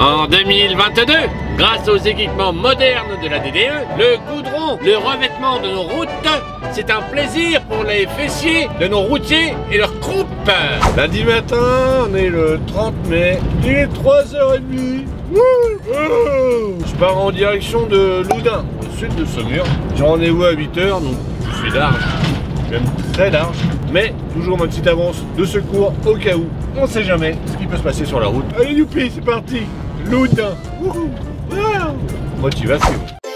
En 2022, grâce aux équipements modernes de la DDE, le goudron, le revêtement de nos routes, c'est un plaisir pour les fessiers de nos routiers et leurs croupes. Lundi matin, on est le 30 mai, il est 3h30. Je pars en direction de Loudun, au sud de Saumur. J'ai rendez-vous à 8h, donc je suis large, même très large. Mais toujours ma petite avance de secours au cas où. On sait jamais ce qui peut se passer sur la route. Allez youpi, c'est parti Loudun Wow Motivation Allez,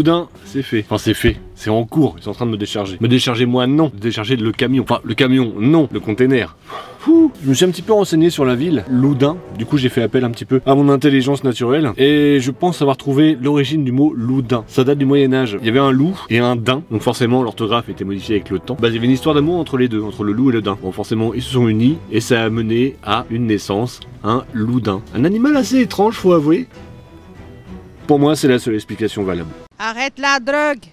Loudun, c'est fait. Enfin, c'est fait. C'est en cours. Ils sont en train de me décharger. Me décharger moi, non. Décharger le camion. Enfin, le camion, non. Le container. Je me suis un petit peu renseigné sur la ville, Loudun. Du coup, j'ai fait appel un petit peu à mon intelligence naturelle. Et je pense avoir trouvé l'origine du mot Loudun. Ça date du Moyen-Âge. Il y avait un loup et un daim. Donc, forcément, l'orthographe était modifiée avec le temps. Bah, il y avait une histoire d'amour entre les deux, entre le loup et le daim. Bon, forcément, ils se sont unis et ça a mené à une naissance, un Loudun. Un animal assez étrange, faut avouer. Pour moi, c'est la seule explication valable. Arrête la drogue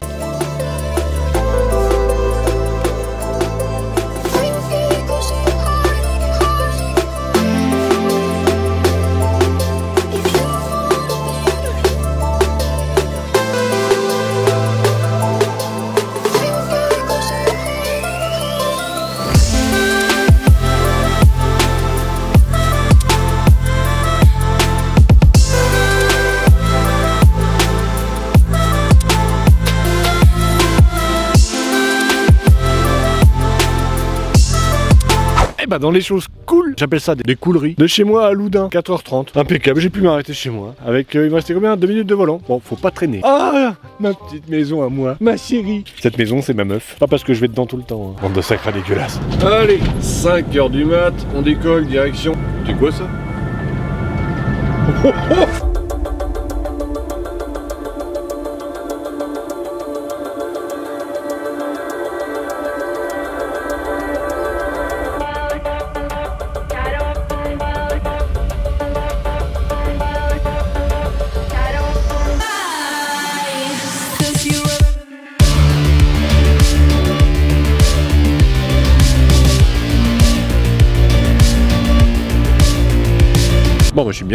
Dans les choses cool, j'appelle ça des, couleries. De chez moi à Loudun, 4h30. Impeccable, j'ai pu m'arrêter chez moi. Avec, euh, il me restait combien? 2 minutes de volant. Bon, faut pas traîner. Ah, ma petite maison à moi, ma chérie. Cette maison, c'est ma meuf. Pas parce que je vais dedans tout le temps. Hein. Bande de sacrés dégueulasses. Allez, 5h du mat, on décolle, direction... C'est quoi ça? Oh, oh,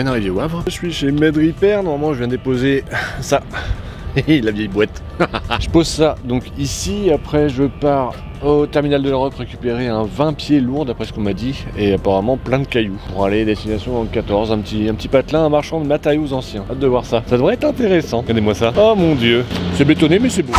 bien arrivé au Havre. Je suis chez Med Repair. Normalement, je viens déposer ça. la vieille boîte. je pose ça donc ici. Après, je pars au terminal de l'Europe récupérer un 20 pieds lourd d'après ce qu'on m'a dit et apparemment plein de cailloux pour aller destination le 14 un petit, un petit patelin un marchand de matériaux anciens hâte de voir ça ça devrait être intéressant regardez-moi ça oh mon dieu c'est bétonné mais c'est beau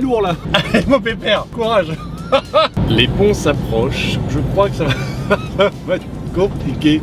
lourd là. Allez, mon pépère, courage. Les ponts s'approchent. Je crois que ça va être compliqué.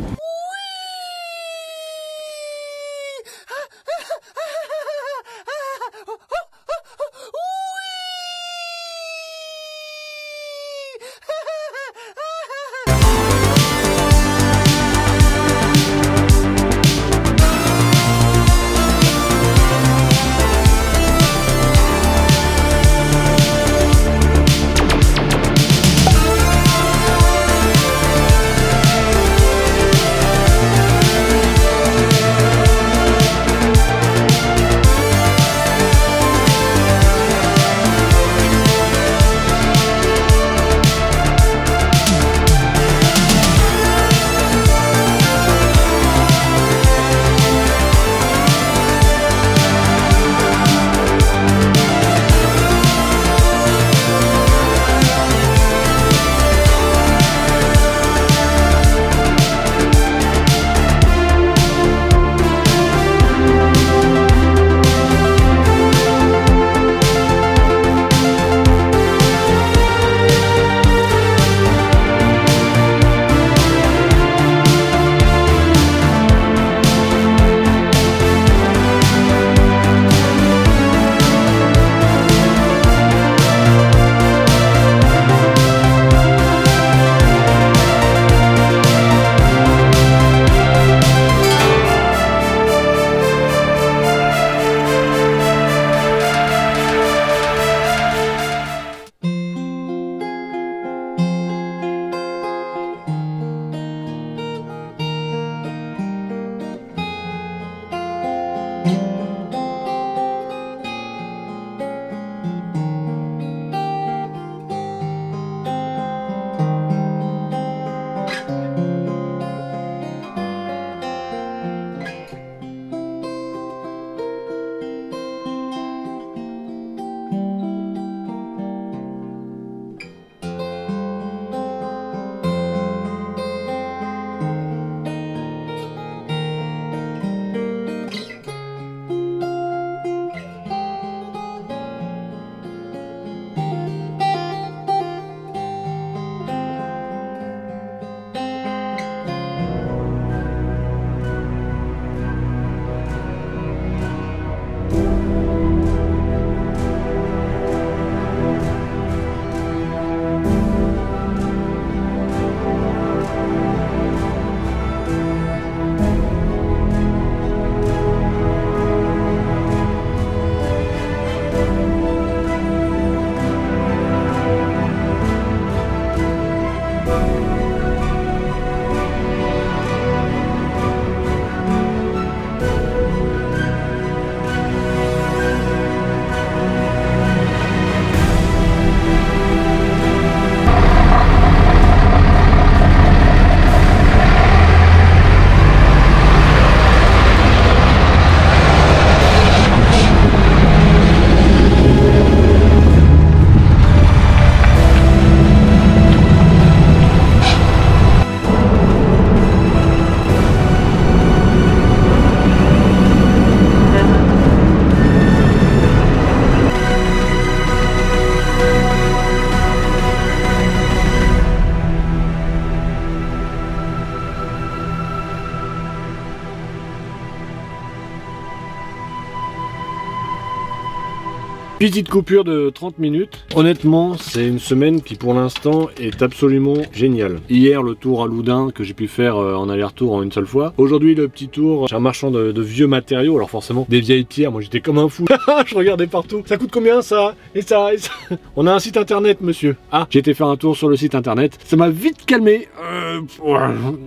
Petite coupure de 30 minutes. Honnêtement, c'est une semaine qui pour l'instant est absolument géniale. Hier, le tour à Loudun que j'ai pu faire euh, en aller-retour en une seule fois. Aujourd'hui, le petit tour chez un marchand de, vieux matériaux. Alors forcément, des vieilles pierres. Moi, j'étais comme un fou. je regardais partout. Ça coûte combien ça? Et ça Et ça? On a un site internet, monsieur. Ah, j'ai été faire un tour sur le site internet. Ça m'a vite calmé. Euh,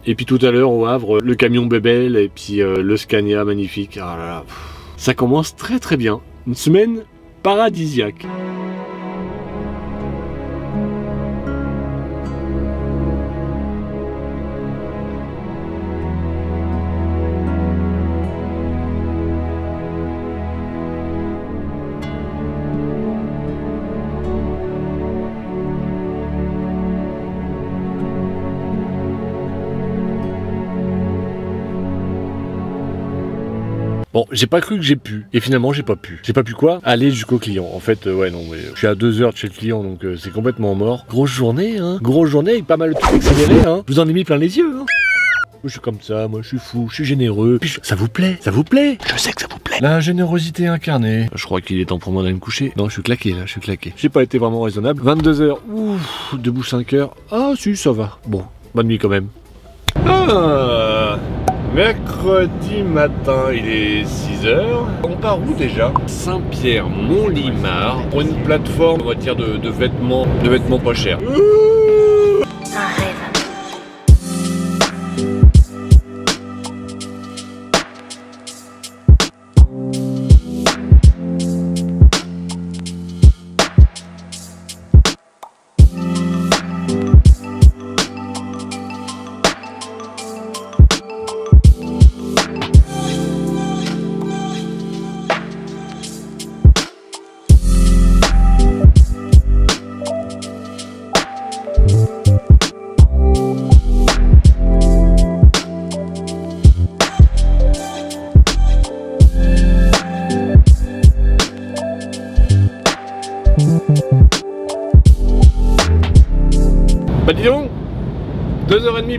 et puis tout à l'heure au Havre, le camion Bébel et puis euh, le Scania magnifique. Ah là là. Ça commence très très bien. Une semaine paradisiaque. Bon, j'ai pas cru que j'ai pu. Et finalement, j'ai pas pu. J'ai pas pu quoi? Aller jusqu'au client. En fait, euh, ouais, non, mais je suis à deux heures de chez le client, donc euh, c'est complètement mort. Grosse journée, hein. Grosse journée avec pas mal de trucs accélérés, hein. Je vous en ai mis plein les yeux, hein. Moi, je suis comme ça, moi, je suis fou, je suis généreux. Puis je- ça vous plaît Ça vous plaît? Je sais que ça vous plaît. La générosité incarnée. Je crois qu'il est temps pour moi d'aller me coucher. Non, je suis claqué, là, je suis claqué. J'ai pas été vraiment raisonnable. 22h, ouf, debout 5h. Ah, si, ça va. Bon, bonne nuit quand même. Ah Mercredi matin, il est 6h. On part où déjà? Saint-Pierre-Mont-Limard pour une plateforme, on va de, vêtements, de vêtements pas chers.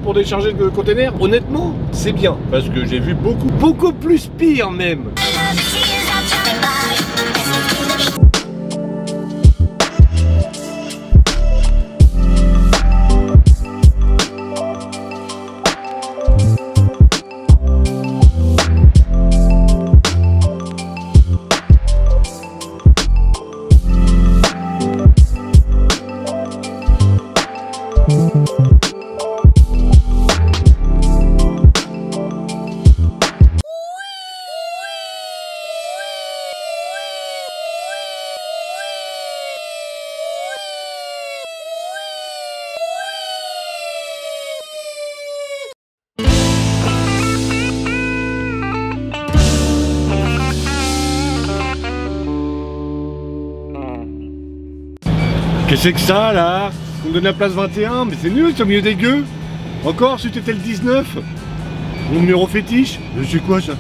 Pour décharger le container, honnêtement, c'est bien. Parce que j'ai vu beaucoup, beaucoup plus pire même. C'est que ça là On donne la place 21, mais c'est nul, c'est des gueux. Encore, si t'étais le 19 Mon numéro fétiche Je sais quoi ça?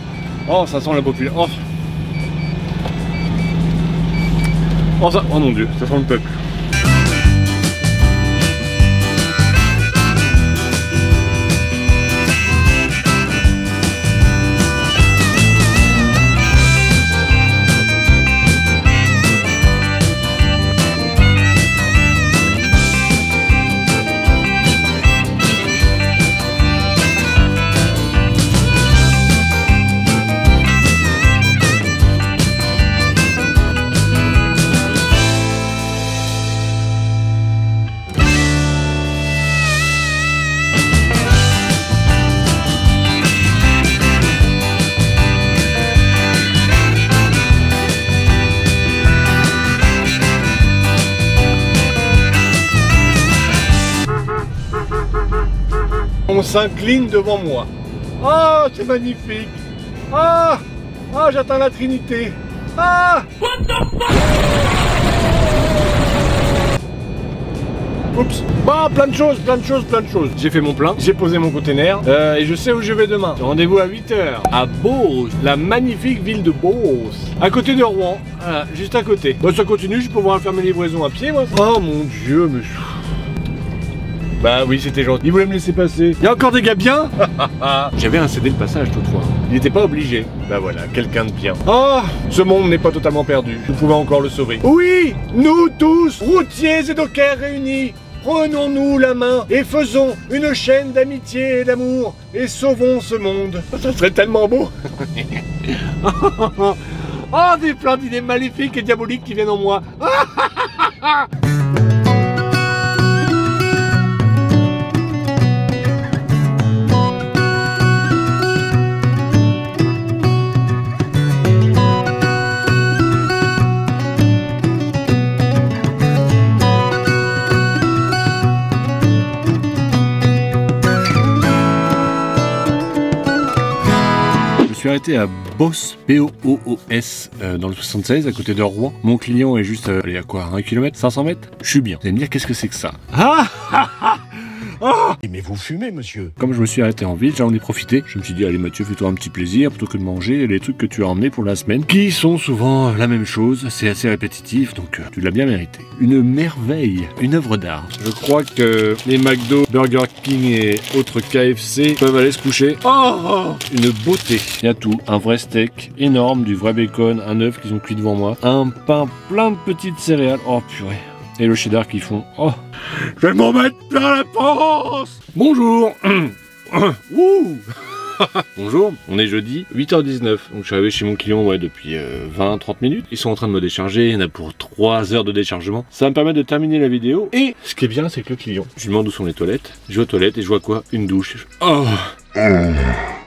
Oh, ça sent la populaire. Oh. Oh, ça... oh mon dieu, ça sent le peuple. S'incline devant moi. Oh, c'est magnifique. Ah, ah, j'atteins la Trinité. Ah. Oups. Bah, plein de choses, plein de choses, plein de choses. J'ai fait mon plein, j'ai posé mon container euh, et je sais où je vais demain. Rendez-vous à 8h à Beauce, la magnifique ville de Beauce, à côté de Rouen. Voilà, juste à côté. Bah, ça continue, je peux pouvoir faire mes livraisons à pied, moi. Oh mon dieu, mais. Bah oui, c'était gentil. Ils voulaient me laisser passer. Il y a encore des gars bien J'avais un CD le passage toutefois. Il n'était pas obligé. Bah voilà, quelqu'un de bien. Ah, ce monde n'est pas totalement perdu. Vous pouvez encore le sauver. Oui, nous tous, routiers et dockers réunis, prenons-nous la main et faisons une chaîne d'amitié et d'amour et sauvons ce monde. Ça serait tellement beau. oh, des plans d'idées maléfiques et diaboliques qui viennent en moi. suis arrêté à Boss, B-O-O-O-S, euh, dans le 76, à côté de Rouen. Mon client est juste, euh, allez, à quoi 1 km 500 mètres? Je suis bien. Vous allez me dire, qu'est-ce que c'est que ça? Ah Mais vous fumez, monsieur Comme je me suis arrêté en ville, j'en ai profité. Je me suis dit, allez Mathieu, fais-toi un petit plaisir plutôt que de manger les trucs que tu as emmenés pour la semaine, qui sont souvent la même chose. C'est assez répétitif, donc euh, tu l'as bien mérité. Une merveille, une œuvre d'art. Je crois que les McDo, Burger King et autres KFC peuvent aller se coucher. Oh Une beauté. Il y a tout. Un vrai steak énorme, du vrai bacon, un œuf qu'ils ont cuit devant moi, un pain plein de petites céréales. Oh purée. Et le cheddar qu'ils font. Oh Je vais m'en mettre plein la panse Bonjour Ouh Bonjour, on est jeudi, 8h19. Donc je suis arrivé chez mon client ouais, depuis 20-30 minutes. Ils sont en train de me décharger, il y en a pour 3 heures de déchargement. Ça va me permettre de terminer la vidéo. Et ce qui est bien, c'est que le client, je lui demande où sont les toilettes. Je vais aux toilettes et je vois quoi? Une douche. Oh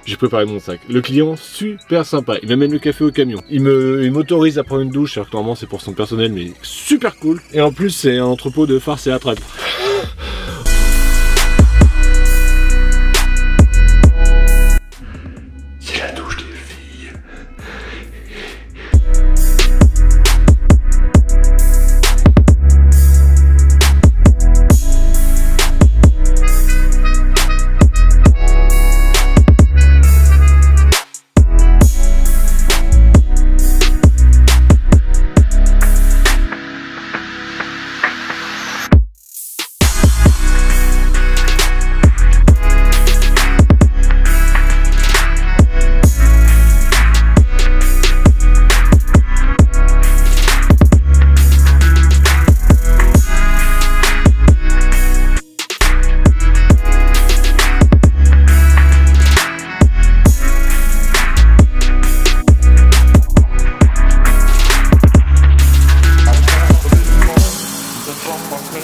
j'ai préparé mon sac. Le client, super sympa. Il m'amène le café au camion. Il me, il m'autorise à prendre une douche, alors que normalement c'est pour son personnel, mais super cool. Et en plus, c'est un entrepôt de farce et attrape.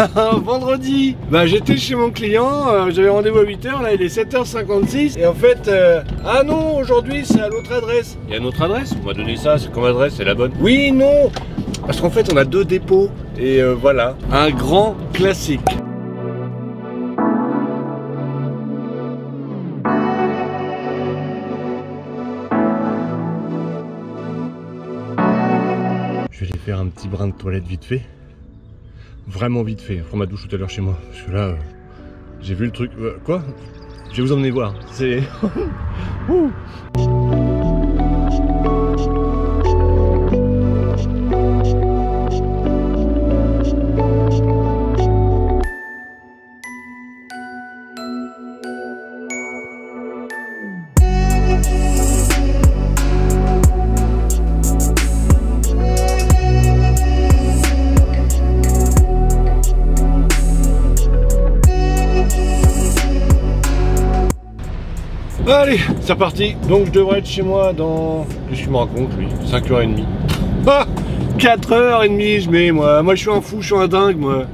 Vendredi Bah j'étais chez mon client, euh, j'avais rendez-vous à 8h, là il est 7h56 et en fait, euh, ah non, aujourd'hui c'est à l'autre adresse. Il y a une autre adresse On m'a donné ça, c'est comme adresse, c'est la bonne. Oui, non Parce qu'en fait on a deux dépôts et euh, voilà, un grand classique. Je vais aller faire un petit brin de toilette vite fait. Vraiment vite fait. Pour ma douche tout à l'heure chez moi. Parce que là, euh, j'ai vu le truc. Euh, quoi? Je vais vous emmener voir. C'est. Allez, c'est reparti. Donc je devrais être chez moi dans. Qu'il me raconte lui? 5h30. Ah 4h30 je mets moi. Moi je suis un fou, je suis un dingue moi.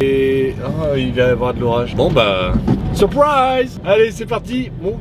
Et. Ah, il va y avoir de l'orage. Bon bah. Surprise Allez, c'est parti, mon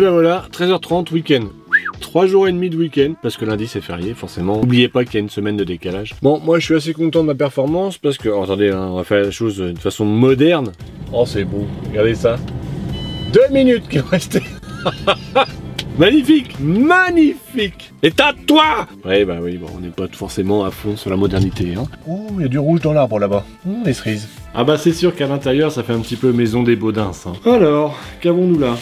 là, 13h30, week-end. 3 jours et demi de week-end, parce que lundi c'est férié, forcément. N'oubliez pas qu'il y a une semaine de décalage. Bon, moi je suis assez content de ma performance, parce que, oh, attendez, hein, on va faire la chose de façon moderne. Oh, c'est beau, regardez ça. Deux minutes qui ont resté. Magnifique Magnifique Et toi Ouais bah oui, bon, on n'est pas forcément à fond sur la modernité. Hein. Oh, il y a du rouge dans l'arbre là-bas. Hum, les cerises. Ah bah c'est sûr qu'à l'intérieur ça fait un petit peu maison des Baudins. hein. Alors, qu'avons-nous là?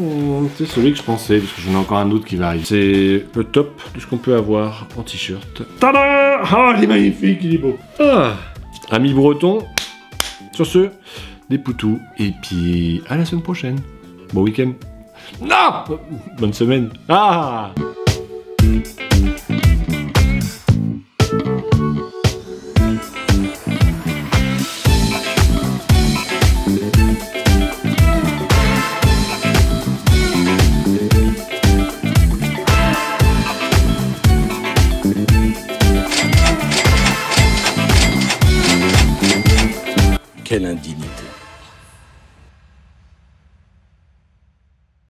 Oh, C'est celui que je pensais, parce que j'en ai encore un autre qui va arriver. C'est le top de ce qu'on peut avoir en t-shirt. Tada Ah, il est magnifique, il est beau. Ah Ami breton, sur ce, des poutous, et puis à la semaine prochaine. Bon week-end. Non Bonne semaine. Ah